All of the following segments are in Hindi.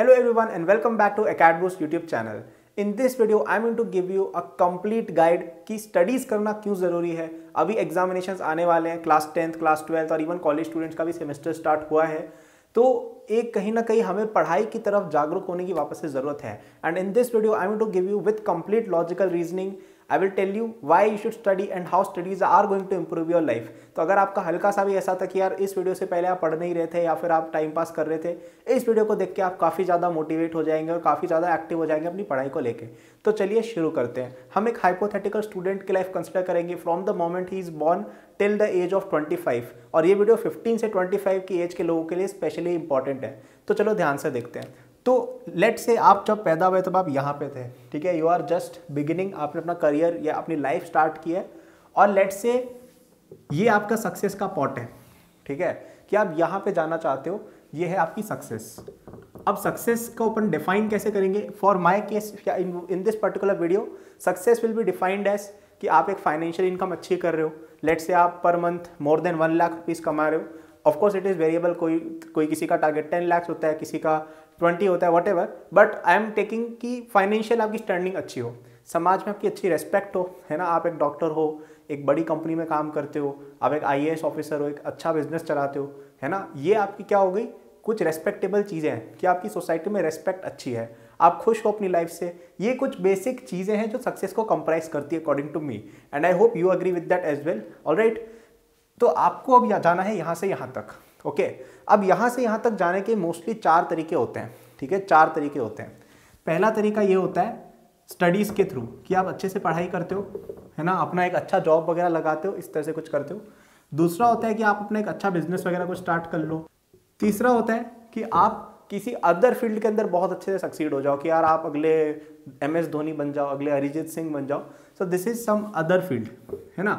Hello everyone and welcome back to Acadboost YouTube channel. In this video, I'm going to give you a complete guide कि studies करना क्यों ज़रूरी है। अभी examinations आने वाले हैं क्लास टेंथ क्लास ट्वेल्थ और इवन कॉलेज स्टूडेंट्स का भी सेमेस्टर स्टार्ट हुआ है। तो एक कहीं ना कहीं हमें पढ़ाई की तरफ़ जागरूक होने की वापस से ज़रूरत है। And in this video I am to give you with complete logical reasoning I will tell you why you should study and how studies are going to improve your life तो अगर आपका हल्का सा भी ऐसा था कि यार, इस वीडियो से पहले आप पढ़ नहीं रहे थे या फिर आप टाइम पास कर रहे थे, इस वीडियो को देख के आप काफ़ी ज़्यादा मोटिवेट हो जाएँगे और काफ़ी ज़्यादा एक्टिव हो जाएँगे अपनी पढ़ाई को लेकर तो चलिए शुरू करते हैं। हम एक हाइपोथेटिकल स्टूडेंट की लाइफ कंसिडर करेंगे। From the moment he is born till the age of 25 और ये वीडियो 15 से 25 की एज के लोगों के लिए स्पेशली इंपॉर्टेंट है। तो चलो ध्यान से देखते हैं। तो लेट से आप जब पैदा हुए, तब आप यहाँ पे थे, ठीक है? यू आर जस्ट बिगिनिंग आपने अपना करियर या अपनी लाइफ स्टार्ट की है, और लेट से ये आपका सक्सेस का पॉट है, ठीक है? कि आप यहाँ पे जाना चाहते हो, ये है आपकी सक्सेस अब सक्सेस को अपन डिफाइन कैसे करेंगे? For my case in this particular video success will be defined as कि आप एक फाइनेंशियल इनकम अच्छी कर रहे हो. लेट से आप per month more than one lakh rupees कमा रहे हो. ऑफकोर्स इट इज़ वेरिएबल कोई कोई किसी का टारगेट टेन लैक्स होता है, किसी का ट्वेंटी होता है whatever but I am taking कि फाइनेंशियल आपकी स्टैंडिंग अच्छी हो। समाज में आपकी अच्छी रेस्पेक्ट हो, है ना? आप एक डॉक्टर हो, एक बड़ी कंपनी में काम करते हो, आप एक आईएएस ऑफिसर हो, एक अच्छा बिज़नेस चलाते हो, है ना? ये आपकी क्या हो गई? कुछ रेस्पेक्टेबल चीज़ें हैं कि आपकी सोसाइटी में रेस्पेक्ट अच्छी है। आप खुश हो अपनी लाइफ से। ये कुछ बेसिक चीज़ें हैं जो सक्सेस को कंप्राइज करती है according to me and I hope you agree with that as well all right तो आपको अब जाना है, यहाँ से यहाँ तक। ओके अब यहाँ से यहाँ तक जाने के मोस्टली चार तरीके होते हैं, ठीक है? चार तरीके होते हैं। पहला तरीका ये होता है स्टडीज़ के थ्रू कि आप अच्छे से पढ़ाई करते हो, है ना? अपना एक अच्छा जॉब वगैरह लगाते हो, इस तरह से कुछ करते हो। दूसरा होता है कि आप अपना एक अच्छा बिज़नेस वगैरह को स्टार्ट कर लो। तीसरा होता है कि आप किसी अदर फ़ील्ड के अंदर बहुत अच्छे से सक्सीड हो जाओ, कि यार आप अगले एम एस धोनी बन जाओ, अगले अरिजीत सिंह बन जाओ। So this is some other field है ना?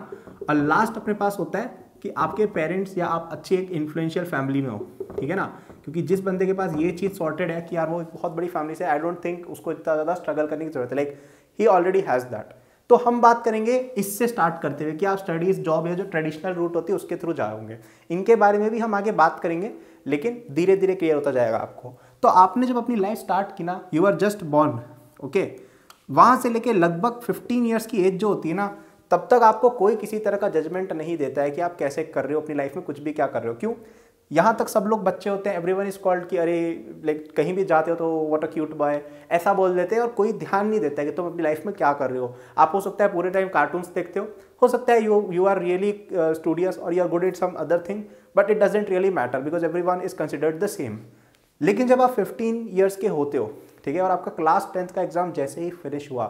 और लास्ट अपने पास होता है कि आपके पेरेंट्स या आप अच्छी एक इन्फ्लुएंशियल फैमिली में हो, ठीक है ना? क्योंकि जिस बंदे के पास ये चीज़ सॉर्टेड है कि यार वो एक बहुत बड़ी फैमिली से आई डोंट थिंक उसको इतना ज़्यादा स्ट्रगल करने की ज़रूरत है। Like he already has that तो हम बात करेंगे इससे स्टार्ट करते हुए कि आप स्टडीज़ जॉब या जो ट्रेडिशनल रूट होती है, उसके थ्रू जाओगे इनके बारे में भी हम आगे बात करेंगे, लेकिन धीरे धीरे क्लियर होता जाएगा आपको। तो आपने जब अपनी लाइफ स्टार्ट की ना you are just born okay वहाँ से लेके लगभग फिफ्टीन ईयर्स की एज जो होती है ना तब तक आपको कोई किसी तरह का जजमेंट नहीं देता है कि आप कैसे कर रहे हो, अपनी लाइफ में कुछ भी क्या कर रहे हो। क्यों? यहाँ तक सब लोग बच्चे होते हैं एवरी वन इज़ कॉल्ड कि अरे लाइक कहीं भी जाते हो तो वॉट अ क्यूट बॉय ऐसा बोल देते हैं और कोई ध्यान नहीं देता है कि तुम अपनी लाइफ में क्या कर रहे हो। आप हो सकता है पूरे टाइम कार्टून्स देखते हो हो सकता है you you are really studious और you are good at some other thing but it doesn't really matter because everyone is considered the same लेकिन जब आप फिफ्टीन ईयर्स के होते हो, ठीक है, और आपका क्लास टेंथ का एग्ज़ाम जैसे ही फिनिश हुआ,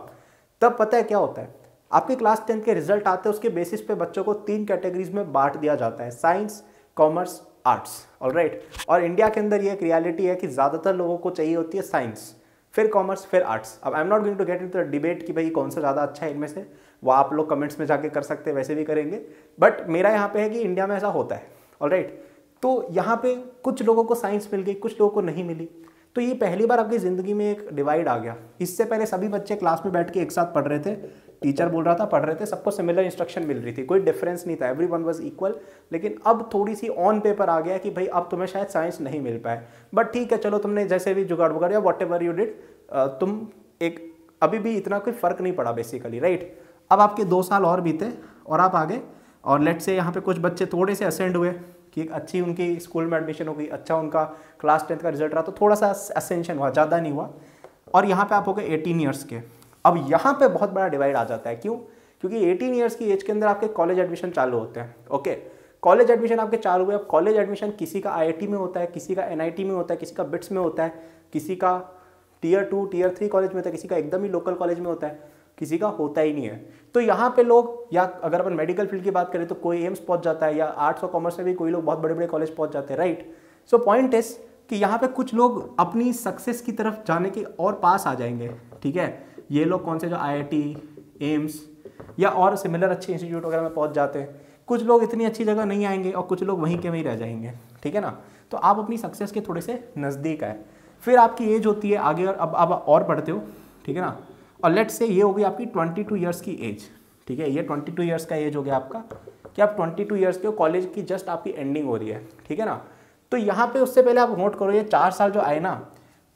तब पता है क्या होता है? आपके क्लास टेंथ के रिज़ल्ट आते हैं, उसके बेसिस पे बच्चों को तीन कैटेगरीज में बांट दिया जाता है science commerce arts all right और इंडिया के अंदर ये एक रियलिटी है कि ज़्यादातर लोगों को चाहिए होती है साइंस फिर कॉमर्स फिर आर्ट्स अब I am not going to get in the debate कि भाई कौन सा ज़्यादा अच्छा है इनमें से, वो आप लोग कमेंट्स में जाके कर सकते हैं, वैसे भी करेंगे। बट मेरा यहाँ पे है कि इंडिया में ऐसा होता है ऑल राइट तो यहाँ पे कुछ लोगों को साइंस मिल गई, कुछ लोगों को नहीं मिली। तो ये पहली बार आपकी ज़िंदगी में एक डिवाइड आ गया। इससे पहले सभी बच्चे क्लास में बैठ के एक साथ पढ़ रहे थे टीचर बोल रहा था, पढ़ रहे थे, सबको सिमिलर इंस्ट्रक्शन मिल रही थी, कोई डिफरेंस नहीं था एवरी वन वॉज़ इक्वल लेकिन अब थोड़ी सी ऑन पेपर आ गया कि भाई अब तुम्हें शायद साइंस नहीं मिल पाए। बट ठीक है, चलो तुमने जैसे भी जुगाड़ वुगाड़ या वॉट एवर यू डिड तुम एक, अभी भी इतना कोई फ़र्क नहीं पड़ा बेसिकली राइट अब आपके दो साल और बीते और आप आगे, और लेट से यहाँ पे कुछ बच्चे थोड़े से असेंड हुए कि एक अच्छी उनकी स्कूल में एडमिशन हो गई अच्छा उनका क्लास टेंथ का रिज़ल्ट रहा तो थोड़ा सा असेंशन हुआ, ज़्यादा नहीं हुआ। और यहाँ पे आप हो गए एटीन ईयर्स के। अब यहाँ पे बहुत बड़ा डिवाइड आ जाता है। क्यों? क्योंकि 18 ईयर्स की एज के अंदर आपके कॉलेज एडमिशन चालू होते हैं ओके कॉलेज एडमिशन आपके चालू हुए, अब कॉलेज एडमिशन किसी का आईआईटी में होता है, किसी का एनआईटी में होता है, किसी का बिट्स में होता है, किसी का tier two tier three college में होता है, किसी का एकदम ही लोकल कॉलेज में होता है, किसी का होता ही नहीं है। तो यहाँ पे लोग, या अगर अपन मेडिकल फ़ील्ड की बात करें तो कोई एम्स पहुँच जाता है, या आर्ट्स और कॉमर्स में भी कोई लोग बहुत बड़े बड़े कॉलेज पहुँच जाते हैं राइट सो पॉइंट इज़ कि यहाँ पे कुछ लोग अपनी सक्सेस की तरफ़ जाने के और पास आ जाएँगे, ठीक है? ये लोग कौन से जो आईआईटी एम्स या और सिमिलर अच्छे इंस्टीट्यूट वगैरह में पहुँच जाते हैं। कुछ लोग इतनी अच्छी जगह नहीं आएँगे और कुछ लोग वहीं के वहीं रह जाएँगे, ठीक है ना? तो आप अपनी सक्सेस के थोड़े से नज़दीक आए फिर आपकी एज होती है आगे और अब आप और पढ़ते हो, ठीक है ना? और लेट से ये होगी आपकी ट्वेंटी टू ईयर्स की एज ठीक है? ये ट्वेंटी टू ईयर्स का एज हो गया आपका, कि आप ट्वेंटी टू ईयर्स के हो कॉलेज की जस्ट आपकी एंडिंग हो रही है, ठीक है ना? तो यहाँ पे उससे पहले आप नोट करो, ये चार साल जो आए ना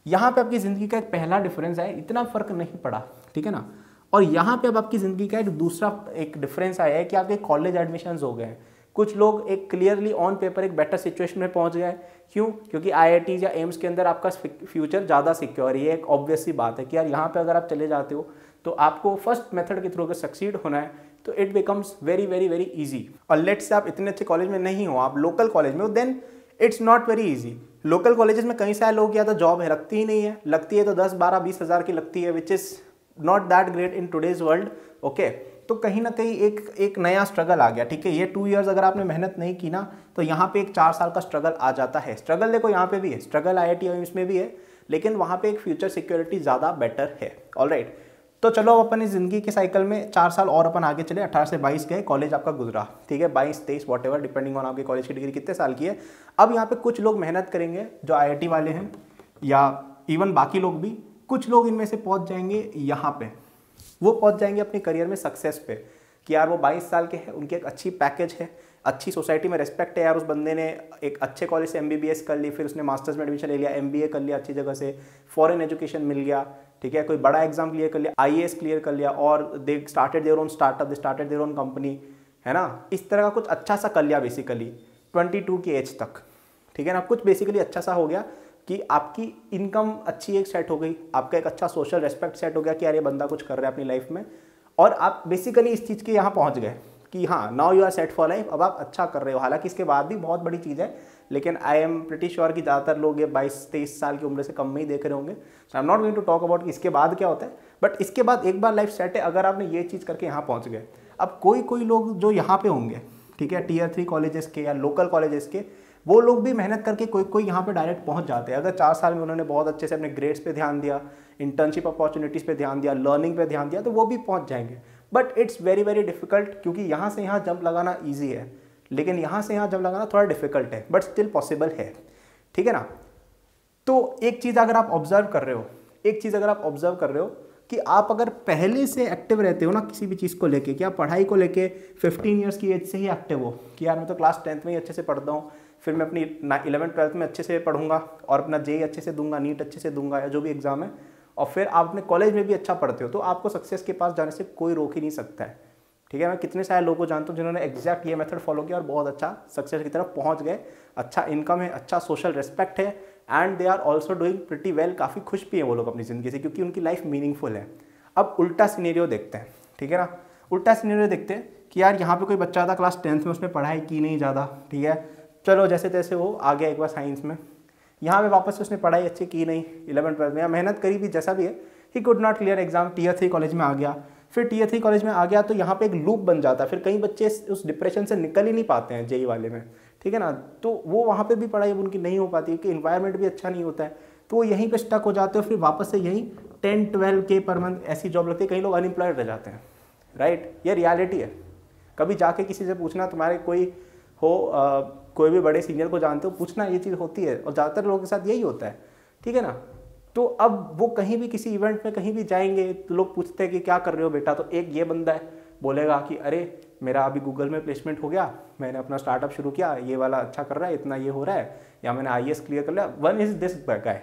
यहाँ पे आपकी ज़िंदगी का एक पहला डिफरेंस है इतना फ़र्क नहीं पड़ा, ठीक है ना? और यहाँ पे अब आपकी ज़िंदगी का एक दूसरा एक डिफरेंस आया है कि आपके कॉलेज एडमिशन्स हो गए हैं। कुछ लोग एक क्लियरली ऑन पेपर एक बेटर सिचुएशन में पहुँच गए क्यों? क्योंकि आईआईटी या एम्स के अंदर आपका फ्यूचर ज़्यादा सिक्योर है। एक ऑब्वियस सी बात है कि यार यहाँ पे अगर आप चले जाते हो तो आपको फ़र्स्ट मेथड के थ्रू अगर सक्सीड होना है तो it becomes very very very easy और लेट से आप इतने अच्छे कॉलेज में नहीं हो, आप लोकल कॉलेज में हो then it's not very easy local colleges में कई सारे लोग या तो जॉब है, लगती ही नहीं है। लगती है तो दस, बारह, बीस हज़ार की लगती है which is not that great in today's world okay तो कहीं ना कहीं एक एक नया स्ट्रगल आ गया, ठीक है? ये टू इयर्स अगर आपने मेहनत नहीं की ना तो यहाँ पे एक चार साल का स्ट्रगल आ जाता है। स्ट्रगल देखो यहाँ पे भी है स्ट्रगल आई आई में भी है, लेकिन वहाँ पे एक फ्यूचर सिक्योरिटी ज़्यादा बेटर है ऑल राइट तो चलो अब अपनी ज़िंदगी के साइकिल में चार साल और अपन आगे चले, अठारह से बाईस गए कॉलेज आपका गुजरा, ठीक है? बाईस, तेईस वॉट एवर डिपेंडिंग ऑन आपके कॉलेज की डिग्री कितने साल की है। अब यहाँ पे कुछ लोग मेहनत करेंगे, जो आईआईटी वाले हैं, या इवन बाकी लोग भी, कुछ लोग इनमें से पहुँच जाएँगे यहाँ पे। वो पहुँच जाएँगे अपने करियर में सक्सेस पे, कि यार वो 22 साल के हैं, उनकी एक अच्छी पैकेज है अच्छी सोसाइटी में रेस्पेक्ट है यार, उस बंदे ने एक अच्छे कॉलेज से एमबीबीएस कर ली, फिर उसने मास्टर्स में एडमिशन ले लिया एमबीए कर लिया अच्छी जगह से फॉरेन एजुकेशन मिल गया, ठीक है, कोई बड़ा एग्ज़ाम क्लियर कर लिया आईएएस क्लियर कर लिया, और they started their own startup they started their own company है ना? इस तरह का कुछ अच्छा सा कर लिया बेसिकली ट्वेंटी टू की एज तक, ठीक है ना? कुछ बेसिकली अच्छा सा हो गया कि आपकी इनकम अच्छी एक सेट हो गई, आपका एक अच्छा सोशल रेस्पेक्ट सेट हो गया कि यार ये बंदा कुछ कर रहा है अपनी लाइफ में, और आप बेसिकली इस चीज़ के यहाँ पहुँच गए। कि हाँ now you are set for life अब आप अच्छा कर रहे हो। हालाँकि इसके बाद भी बहुत बड़ी चीज़ है, लेकिन आई एम प्रिटी श्योर कि ज़्यादातर लोग ये बाईस, तेईस साल की उम्र से कम में ही देख रहे होंगे। So I am not going to talk about इसके बाद क्या होता है बट इसके बाद एक बार लाइफ सेट है, अगर आपने ये चीज़ करके यहाँ पहुँच गए। अब कोई कोई लोग जो यहाँ पे होंगे, ठीक है टीयर थ्री कॉलेजेस के या लोकल कॉलेजेस के, वो लोग भी मेहनत करके कोई कोई यहाँ पे डायरेक्ट पहुँच जाते हैं। अगर चार साल में उन्होंने बहुत अच्छे से अपने ग्रेड्स पे ध्यान दिया इंटर्नशिप अपॉर्चुनिटीज़ पे ध्यान दिया लर्निंग पे ध्यान दिया तो वो भी पहुँच जाएँगे। But it's very very difficult क्योंकि यहाँ से यहाँ जंप लगाना ईजी है। लेकिन यहाँ से यहाँ जंप लगाना थोड़ा डिफ़िकल्ट है बट स्टिल पॉसिबल है। ठीक है ना? तो एक चीज़ अगर आप ऑब्ज़र्व कर रहे हो, एक चीज़ अगर आप ऑब्ज़र्व कर रहे हो कि आप अगर पहले से एक्टिव रहते हो ना किसी भी चीज़ को लेके, कि आप पढ़ाई को लेके 15 इयर्स की एज से ही एक्टिव हो, कि यार मैं तो क्लास टेंथ में ही अच्छे से पढ़ता हूँ, फिर मैं अपनी इलेवन ट्वेल्थ में अच्छे से पढ़ूँगा और अपना जे अच्छे से दूँगा नीट अच्छे से दूँगा या जो भी एग्ज़ाम है और फिर आप अपने कॉलेज में भी अच्छा पढ़ते हो तो आपको सक्सेस के पास जाने से कोई रोक ही नहीं सकता है। ठीक है मैं कितने सारे लोगों को जानता हूँ जिन्होंने एग्जैक्ट ये मेथड फॉलो किया और बहुत अच्छा सक्सेस की तरफ़ पहुँच गए। अच्छा इनकम है अच्छा सोशल रिस्पेक्ट है and they are also doing pretty well काफ़ी खुश भी हैं वो लोग अपनी ज़िंदगी से क्योंकि उनकी लाइफ मीनिंगफुल है। अब उल्टा सीनेरियो देखते हैं, ठीक है ना? उल्टा सीनेरियो देखते हैं कि यार यहाँ पे कोई बच्चा था क्लास टेंथ में उसने पढ़ाई की नहीं ज़्यादा, ठीक है? चलो जैसे तैसे वो आ गया एक बार साइंस में यहाँ पे वापस उसने पढ़ाई अच्छी की नहीं इलेवन ट्वेल्थ में। या मेहनत करी भी जैसा भी है। He could not clear exam tier three college में आ गया। फिर टीयर थ्री कॉलेज में आ गया तो यहाँ पे एक लूप बन जाता है। फिर कई बच्चे उस डिप्रेशन से निकल ही नहीं पाते हैं जेई वाले में। ठीक है ना? तो वो वहाँ पे भी पढ़ाई उनकी नहीं हो पाती क्योंकि इन्वायरमेंट भी अच्छा नहीं होता है। तो वो यहीं पे स्टक हो जाते हैं फिर वापस से यहीं टेन ट्वेल्व के पर मंथ ऐसी जॉब लगती है। कई लोग अनएम्प्लॉयड रह जाते हैं। राइट ये रियलिटी है। कभी जाके किसी से पूछना तुम्हारे कोई हो आ, कोई भी बड़े सीनियर को जानते हो, पूछना ये चीज़ होती है और ज़्यादातर लोगों के साथ यही होता है, ठीक है ना? तो अब वो कहीं भी किसी इवेंट में कहीं भी जाएँगे तो लोग पूछते हैं कि क्या कर रहे हो बेटा? तो एक ये बंदा है, बोलेगा कि अरे, मेरा अभी गूगल में प्लेसमेंट हो गया, मैंने अपना स्टार्टअप शुरू किया, ये वाला अच्छा कर रहा है, इतना ये हो रहा है, या मैंने आईएएस क्लियर कर लिया वन इज़ दिस गाय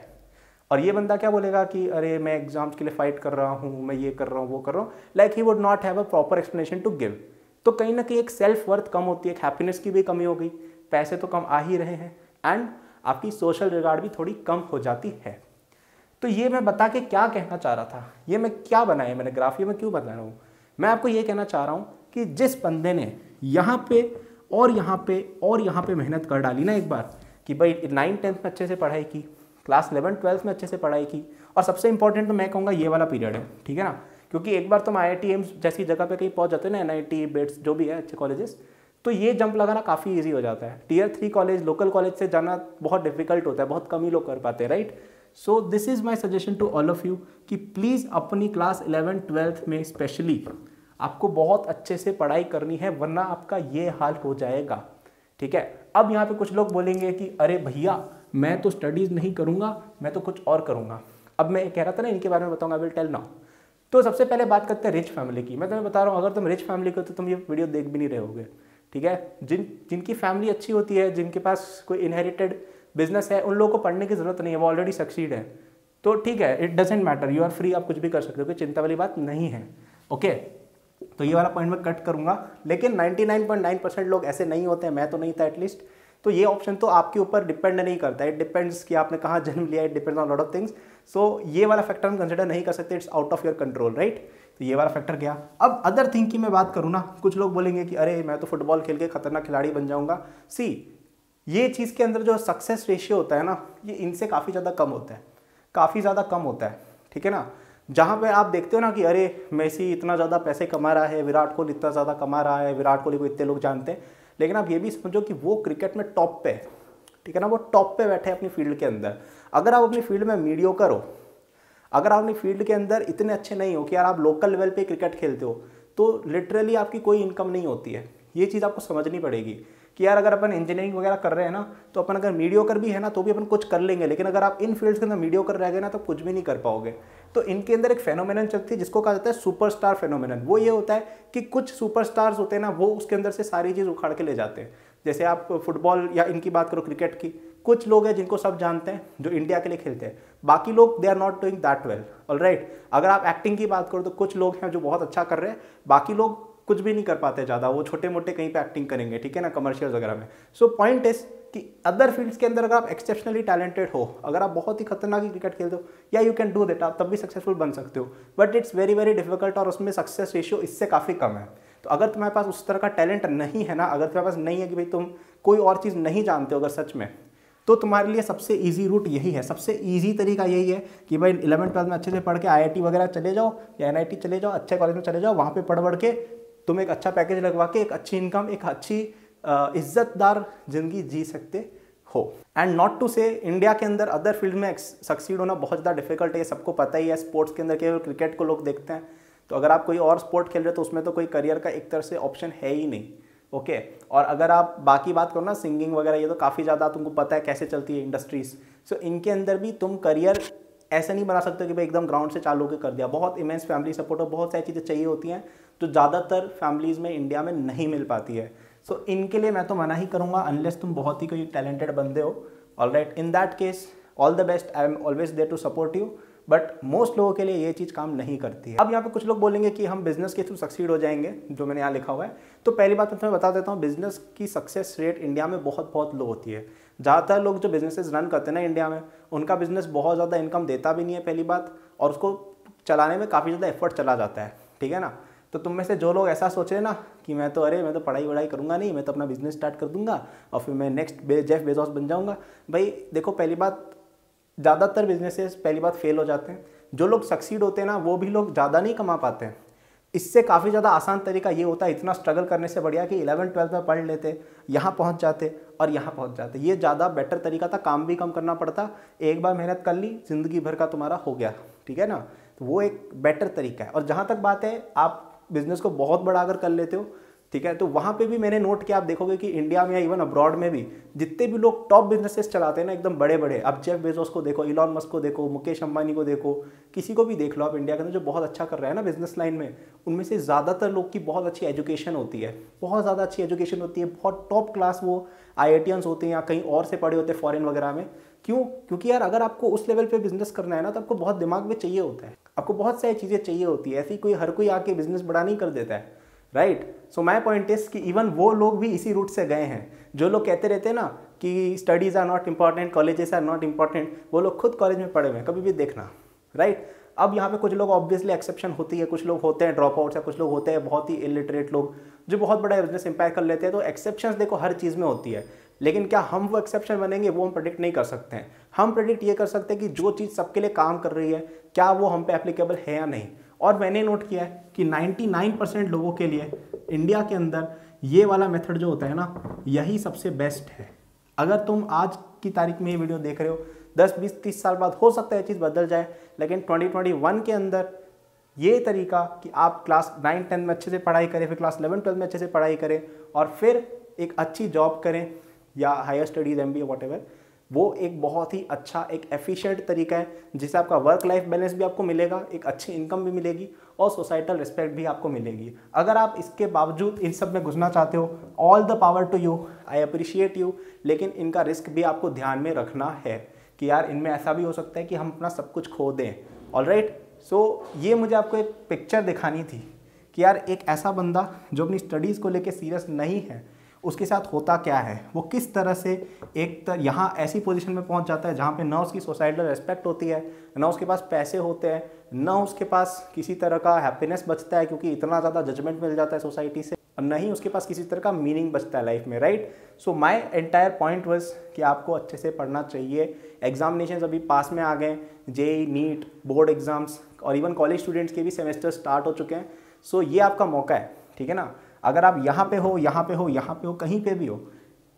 और ये बंदा क्या बोलेगा कि अरे, मैं एग्ज़ाम्स के लिए फाइट कर रहा हूँ, मैं ये कर रहा हूँ, वो कर रहा हूँ like he would not have a proper explanation to give तो कहीं ना कहीं एक सेल्फ वर्थ कम होती है, एक हैप्पीनेस की भी कमी हो गई। पैसे तो कम आ ही रहे हैं एंड आपकी सोशल रिगार्ड भी थोड़ी कम हो जाती है। तो ये मैं बता के क्या कहना चाह रहा था? ये मैं क्या बनाया मैंने ग्राफ ये मैं क्यों बता रहा हूँ? मैं आपको ये कहना चाह रहा हूँ कि जिस बंदे ने यहाँ पे और यहाँ पे और यहाँ पे मेहनत कर डाली ना एक बार, कि भाई नाइन टेंथ में अच्छे से पढ़ाई की क्लास इलेवन ट्वेल्थ में अच्छे से पढ़ाई की, और सबसे इंपॉर्टेंट तो मैं कहूँगा ये वाला पीरियड है, ठीक है ना? क्योंकि एक बार तुम आई आई जैसी जगह पे कहीं पहुँच जाते हो ना एन आई बेट्स जो भी है, अच्छे कॉलेजेस तो ये जंप लगाना काफ़ी ईजी हो जाता है। Tier three college local college से जाना बहुत डिफ़िकल्ट होता है, बहुत कम ही लोग कर पाते हैं right so this is my suggestion to all of you कि प्लीज़ अपनी क्लास इलेवन ट्वेल्थ में स्पेशली आपको बहुत अच्छे से पढ़ाई करनी है, वरना आपका ये हाल हो जाएगा। ठीक है? अब यहाँ पे कुछ लोग बोलेंगे कि, अरे भैया, मैं तो स्टडीज़ नहीं करूँगा, मैं तो कुछ और करूँगा। अब मैं कह रहा था ना, इनके बारे में बताऊँगा विल टेल नाउ तो सबसे पहले बात करते हैं रिच फैमिली की। मैं तुम्हें बता रहा हूँ, अगर तुम रिच फैमिली को तो तुम ये वीडियो देख भी नहीं रहे होगे। ठीक है? जिन, जिनकी फैमिली अच्छी होती है, जिनके पास कोई इनहेरिटेड बिज़नेस है, उन लोगों को पढ़ने की ज़रूरत नहीं है, वो ऑलरेडी सक्सीड है। तो ठीक है it doesn't matter you are free आप कुछ भी कर सकते हो, कोई चिंता वाली बात नहीं है। ओके तो ये वाला पॉइंट मैं कट करूँगा, लेकिन 99.9 परसेंट लोग ऐसे नहीं होते हैं, मैं तो नहीं था एटलीस्ट तो ये ऑप्शन तो आपके ऊपर डिपेंड नहीं करता। है इट डिपेंड्स कि आपने कहाँ जन्म लिया it depends on lot of things so ये वाला फैक्टर हम कंसिडर नहीं कर सकते it's out of your control right तो ये वाला फैक्टर गया। अब अदर थिंग की मैं बात करूँ ना, कुछ लोग बोलेंगे कि, अरे, मैं तो फुटबॉल खेल के खतरनाक खिलाड़ी बन जाऊँगा। सी ये चीज़ के अंदर जो सक्सेस रेशियो होता है ना, ये इनसे काफ़ी ज़्यादा कम होता है। काफ़ी ज़्यादा कम होता है, ठीक है ना? जहाँ पे आप देखते हो ना कि, अरे, मेसी इतना ज़्यादा पैसे कमा रहा है, विराट कोहली इतना ज़्यादा कमा रहा है, विराट कोहली को इतने लोग जानते हैं। लेकिन आप ये भी समझो कि वो क्रिकेट में टॉप पे है। ठीक है ना? वो टॉप पे बैठे हैं अपनी फ़ील्ड के अंदर। अगर आप अपनी फ़ील्ड में मीडियो करो अगर आप अपनी फ़ील्ड के अंदर इतने अच्छे नहीं हो कि यार आप लोकल लेवल पे क्रिकेट खेलते हो तो लिटरली आपकी कोई इनकम नहीं होती है। ये चीज़ आपको समझनी पड़ेगी। कि यार अगर अपन इंजीनियरिंग वगैरह कर रहे हैं ना तो अपन अगर मीडियो कर भी है ना तो भी अपन कुछ कर लेंगे। लेकिन अगर आप इन फील्ड्स के अंदर मीडियो कर रह गए ना तो कुछ भी नहीं कर पाओगे। तो इनके अंदर एक फेनोमिनन चलती है जिसको कहा जाता है सुपरस्टार फेनोमिनन वो ये होता है कि कुछ सुपरस्टार्स होते हैं ना, वो उसके अंदर से सारी चीज़ उखाड़ के ले जाते हैं। जैसे आप फुटबॉल या इनकी बात करो क्रिकेट की, कुछ लोग हैं जिनको सब जानते हैं, जो इंडिया के लिए खेलते हैं। बाकी लोग they are not doing that well all right अगर आप एक्टिंग की बात करो तो कुछ लोग हैं जो बहुत अच्छा कर रहे हैं, बाकी लोग कुछ भी नहीं कर पाते ज़्यादा, वो छोटे मोटे कहीं पे एक्टिंग करेंगे, ठीक है ना कमर्शियल वगैरह में। सो पॉइंट इज़ कि अदर फील्ड्स के अंदर अगर आप एक्सेप्शनली टैलेंटेड हो, अगर आप बहुत ही खतरनाक क्रिकेट खेलते हो, या यू कैन डू दैट आप तब भी सक्सेसफुल बन सकते हो। But it's very very difficult और उसमें सक्सेस रेशियो इससे काफ़ी कम है। तो अगर तुम्हारे पास उस तरह का टैलेंट नहीं है ना, अगर तुम्हारे पास नहीं है कि भाई तुम कोई और चीज़ नहीं जानते हो अगर सच में तो तुम्हारे लिए सबसे ईजी रूट यही है। सबसे ईजी तरीका यही है कि भाई इलेवन ट्वेल्थ में अच्छे से पढ़ के आईआईटी वगैरह चले जाओ, या एनआईटी चले जाओ, अच्छे कॉलेज में चले जाओ, वहाँ पे पढ़ पढ़ के तुम एक अच्छा पैकेज लगवा के एक अच्छी इनकम एक अच्छी इज्जतदार ज़िंदगी जी सकते हो। And not to say India के अंदर अदर फ़ील्ड में सक्सीड होना बहुत ज़्यादा डिफ़िकल्ट है सबको पता ही है। स्पोर्ट्स के अंदर केवल क्रिकेट को लोग देखते हैं। तो अगर आप कोई और स्पोर्ट खेल रहे हो तो उसमें तो कोई करियर का एक तरह से ऑप्शन है ही नहीं ओके okay? और अगर आप बाकी बात करो ना सिंगिंग वगैरह ये तो काफ़ी ज़्यादा तुमको पता है कैसे चलती है इंडस्ट्रीज़ सो so, इनके अंदर भी तुम करियर ऐसे नहीं बना सकते कि भाई एकदम ग्राउंड से चालू के कर दिया। बहुत इमेंस फैमिली सपोर्ट और बहुत सारी चीज़ें चाहिए होती हैं। जो ज़्यादातर फैमिलीज़ में इंडिया में नहीं मिल पाती है। सो so, इनके लिए मैं तो मना ही करूँगा अनलेस तुम बहुत ही कोई टैलेंटेड बंदे हो। All right in that case all the best I am always there to support you but most लोगों के लिए ये चीज़ काम नहीं करती है। अब यहाँ पे कुछ लोग बोलेंगे कि हम बिज़नेस के थ्रू सक्सीड हो जाएँगे जो मैंने यहाँ लिखा हुआ है। तो पहली बात मैं तुम्हें बता देता हूँ बिज़नेस की सक्सेस रेट इंडिया में बहुत बहुत लो होती है। ज़्यादातर लोग जो बिजनेसेस रन करते हैं ना इंडिया में उनका बिज़नेस बहुत ज़्यादा इनकम देता भी नहीं है पहली बात और उसको चलाने में काफ़ी ज़्यादा एफर्ट चला जाता है। ठीक है ना? तो तुम में से जो लोग ऐसा सोच ना कि मैं तो अरे, मैं तो पढ़ाई वढ़ाई करूँगा नहीं, मैं तो अपना बिज़नेस स्टार्ट कर दूँगा और फिर मैं नेक्स्ट बे जेफ बेजॉस बन जाऊँगा। भाई, देखो, पहली बात, ज़्यादातर बिजनेसेस पहली बात फेल हो जाते हैं। जो लोग सक्सीड होते हैं ना, वो भी लोग ज़्यादा नहीं कमा पाते हैं। इससे काफ़ी ज़्यादा आसान तरीका ये होता है, इतना स्ट्रगल करने से बढ़िया कि इलेवन ट्वेल्थ में पढ़ लेते, यहाँ पहुँच जाते और यहाँ पहुँच जाते। ये ज़्यादा बेटर तरीका था, काम भी कम करना पड़ता। एक बार मेहनत कर ली, ज़िंदगी भर का तुम्हारा हो गया, ठीक है ना? तो वो एक बेटर तरीका है। और जहाँ तक बात है, आप बिज़नेस को बहुत बड़ा अगर कर लेते हो, ठीक है? तो वहाँ पे भी मैंने नोट किया, आप देखोगे कि इंडिया में या इवन अब्रॉड में भी जितने भी लोग टॉप बिजनेसेस चलाते हैं ना, एकदम बड़े बड़े अब जेफ बेजोस को देखो इलॉन मस्क को देखो, मुकेश अंबानी को देखो, किसी को भी देख लो आप इंडिया के अंदर जो बहुत अच्छा कर रहा है ना बिज़नेस लाइन में, उनमें से ज़्यादातर लोग की बहुत अच्छी एजुकेशन होती है, बहुत ज़्यादा अच्छी एजुकेशन होती है, बहुत टॉप क्लास वो आई होते हैं या कहीं और से पढ़े होते हैं फॉरन वगैरह में, क्यों? क्योंकि यार अगर आपको उस लेवल पे बिज़नेस करना है ना तो आपको बहुत दिमाग में चाहिए होता है। आपको बहुत सारी चीज़ें चाहिए होती है। ऐसी कोई, हर कोई आके बिज़नेस बड़ा नहीं कर देता है right so my point is कि इवन वो लोग भी इसी रूट से गए हैं। जो लोग कहते रहते हैं ना कि studies are not important colleges are not important वो लोग खुद कॉलेज में पढ़े हुए हैं, कभी भी देखना राइट right? अब यहाँ पे कुछ लोग ऑब्वियसली एक्सेप्शन होती है, कुछ लोग होते हैं ड्रॉप आउट्स या कुछ लोग होते हैं बहुत ही इलिटरेट लोग जो बहुत बड़ा बिज़नेस इंपैक्ट कर लेते हैं तो एक्सेप्शन देखो हर चीज़ में होती है। लेकिन क्या हम वो एक्सेप्शन बनेंगे, वो हम प्रोडिक्ट नहीं कर सकते हैं। हम प्रोडिक्ट ये कर सकते हैं कि जो चीज़ सबके लिए काम कर रही है, क्या वो हम पे एप्लीकेबल है या नहीं? और मैंने नोट किया है कि 99 परसेंट लोगों के लिए इंडिया के अंदर ये वाला मेथड जो होता है ना, यही सबसे बेस्ट है। अगर तुम आज की तारीख में ये वीडियो देख रहे हो 10 20 30 साल बाद हो सकता है चीज़ बदल जाए, लेकिन 2021 के अंदर ये तरीका कि आप क्लास नाइन टेंथ में अच्छे से पढ़ाई करें, फिर क्लास इलेवन ट्वेल्थ में अच्छे से पढ़ाई करें और फिर एक अच्छी जॉब करें या higher studies M B whatever वो एक बहुत ही अच्छा एक एफिशिएंट तरीका है, जिससे आपका वर्क लाइफ बैलेंस भी आपको मिलेगा, एक अच्छी इनकम भी मिलेगी और सोसाइटल रिस्पेक्ट भी आपको मिलेगी। अगर आप इसके बावजूद इन सब में घुसना चाहते हो all the power to you I appreciate you लेकिन इनका रिस्क भी आपको ध्यान में रखना है। कि यार इनमें ऐसा भी हो सकता है कि हम अपना सब कुछ खो दें। ऑल राइट सो ये मुझे आपको एक पिक्चर दिखानी थी कि यार एक ऐसा बंदा जो अपनी स्टडीज़ को लेके सीरियस नहीं है, उसके साथ होता क्या है? वो किस तरह से एक तर, यहाँ ऐसी पोजीशन में पहुँच जाता है जहाँ पे ना उसकी सोसाइटल रेस्पेक्ट होती है, ना उसके पास पैसे होते हैं, ना उसके पास किसी तरह का हैप्पीनेस बचता है क्योंकि इतना ज़्यादा जजमेंट मिल जाता है सोसाइटी से। और ना ही उसके पास किसी तरह का मीनिंग बचता है लाइफ में right so my entire point was कि आपको अच्छे से पढ़ना चाहिए। एग्जामिनेशन अभी पास में आ गए जेई नीट बोर्ड एग्ज़ाम्स और इवन कॉलेज स्टूडेंट्स के भी सेमेस्टर स्टार्ट हो चुके हैं। सो so, ये आपका मौका है ठीक है ना? अगर आप यहाँ पे हो यहाँ पे हो यहाँ पे हो कहीं पे भी हो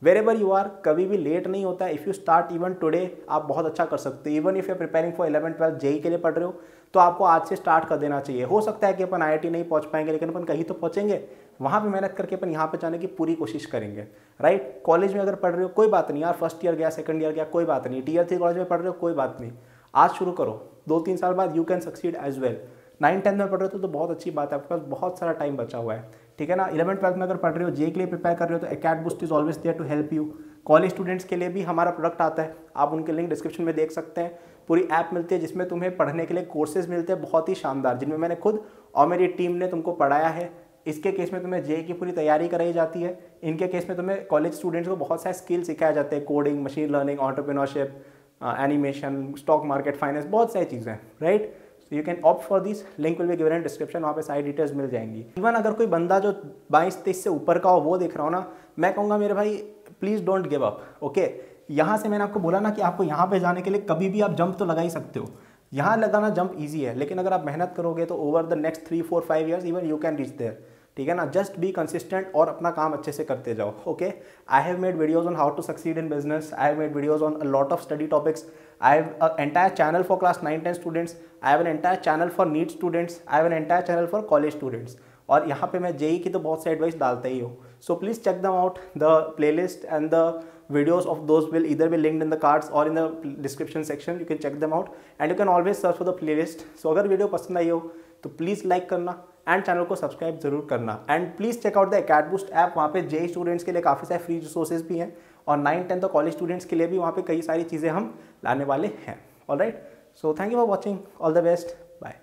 वेर एवर यू आर कभी भी लेट नहीं होता। है if you start even today आप बहुत अच्छा कर सकते हो। Even if you preparing for eleven twelfth JEE के लिए पढ़ रहे हो तो आपको आज से स्टार्ट कर देना चाहिए। हो सकता है कि अपन आई नहीं पहुँच पाएँगे, लेकिन अपन कहीं तो पहुँचेंगे। वहाँ पर मेहनत करके अपन यहाँ पर जाने की पूरी कोशिश करेंगे राइट कॉलेज में अगर पढ़ रहे हो, कोई बात नहीं यार फ़र्स्ट ईयर गया सेकंड ईयर गया, कोई बात नहीं। टीयर थ्री कॉलेज में पढ़ रहे हो, कोई बात नहीं। आज शुरू करो। दो तीन साल बाद you can succeed as well nine tenth में पढ़ रहे हो तो बहुत अच्छी बात है, आपके पास बहुत सारा टाइम बचा हुआ है। ठीक है ना? इलेवन ट्वेल्थ में अगर पढ़ रहे हो जे के लिए प्रिपेयर कर रहे हो तो अकेट boost is always there to help you college students के लिए भी हमारा प्रोडक्ट आता है। आप उनके लिंक डिस्क्रिप्शन में देख सकते हैं। पूरी ऐप मिलती है जिसमें तुम्हें पढ़ने के लिए कोर्सेज मिलते हैं। बहुत ही शानदार, जिनमें मैंने खुद और मेरी टीम ने तुमको पढ़ाया है। इसके केस में तुम्हें जे की पूरी तैयारी कराई जाती है। इनके केस में तुम्हें कॉलेज स्टूडेंट्स को बहुत सारे स्किल सिखाए जाते हैं। Coding, machine learning entrepreneurship animation, stock market, finance, बहुत सारी चीज़ें हैं right you can opt for this link will be given in description वहाँ पे सारी डिटेल्स मिल जाएँगी। इवन अगर कोई बंदा जो बाईस, तेईस से ऊपर का हो, वो देख रहा हो ना, मैं कहूँगा, मेरे भाई please don't give up okay यहाँ से मैंने आपको बोला ना कि आपको यहाँ पे जाने के लिए कभी भी आप जंप तो लगा ही सकते हो। यहाँ लगाना जंप ईजी है, लेकिन अगर आप मेहनत करोगे तो over the next three four five years even you can reach there ठीक है ना? जस्ट बी कंसिस्टेंट और अपना काम अच्छे से करते जाओ okay I have made videos on how to succeed in business I have made videos on a lot of study topics I have entire channel for class nine ten students I have an entire channel for NEET students I have an entire channel for college students और यहाँ पे मैं जेई की तो बहुत सी एडवाइस डालता ही हूँ। So please check them out the playlist and the videos of those will इधर be link in the cards और in the description section you can check them out and you can always search for the playlist so अगर वीडियो पसंद आई हो तो प्लीज़ लाइक करना। एंड चैनल को सब्सक्राइब ज़रूर करना। And please check out the अकेट boost app वहाँ पे जे स्टूडेंट्स के लिए काफ़ी सारे फ्री रिसोर्सेज भी हैं। और नाइन टेंथ और कॉलेज स्टूडेंट्स के लिए भी वहाँ पे कई सारी चीज़ें हम लाने वाले हैं। All right so thank you for watching all the best bye